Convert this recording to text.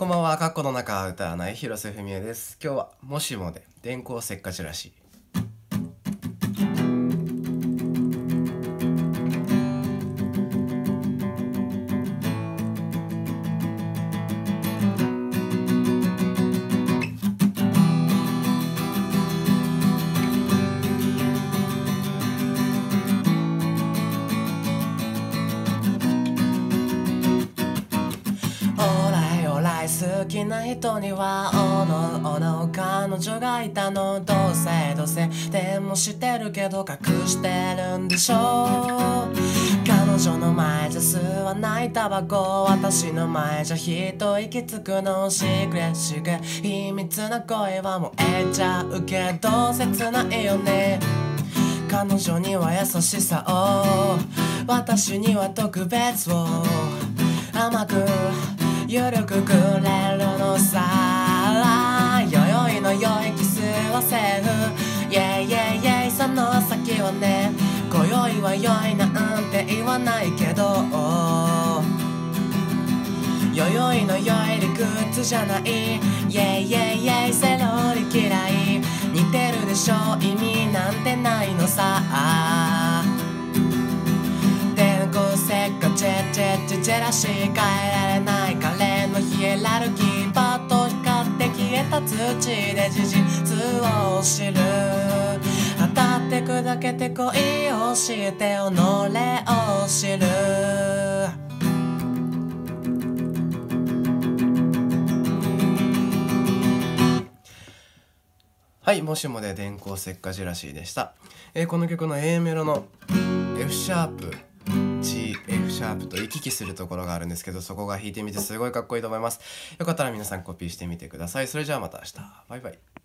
こんばんは、カッコの中歌わない広瀬文江です。今日は、もしもで、電光せっかちらしい好きな人にはおのおの彼女がいたのどうせどうせでもしてるけど隠してるんでしょう彼女の前じゃ吸わないタバコ私の前じゃ人息つくのしぐれしぐれ秘密な声は燃えちゃうけど切ないよね彼女には優しさを。私には特別を。甘くゆるくくれるのさよいの良いキスはセーフイェイイェイイェイその先はね今宵は良いなんて言わないけど。よよいの良い理屈じゃない。イェイイェイイェイセロリ嫌い。似てるでしょ意味なんてないのさ。電光石火チェチェチェチェラシ変えられない。た土で事実を知る。当たって砕けて恋をして己を知る。はい、もしもで電光石火ジェラシーでした。えーこの曲の A メロの F シャープ、シャープと行き来するところがあるんですけど、そこが弾いてみてすごいかっこいいと思います。よかったら皆さんコピーしてみてください。それじゃあまた明日。バイバイ。